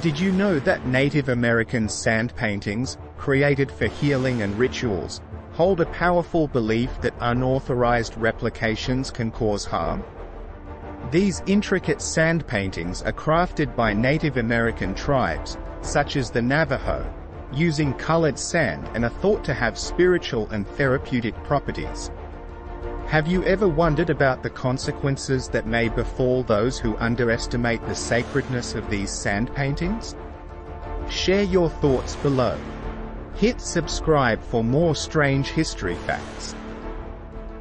Did you know that Native American sand paintings, created for healing and rituals, hold a powerful belief that unauthorized replications can cause harm? These intricate sand paintings are crafted by Native American tribes, such as the Navajo, using colored sand and are thought to have spiritual and therapeutic properties. Have you ever wondered about the consequences that may befall those who underestimate the sacredness of these sand paintings? Share your thoughts below. Hit subscribe for more strange history facts.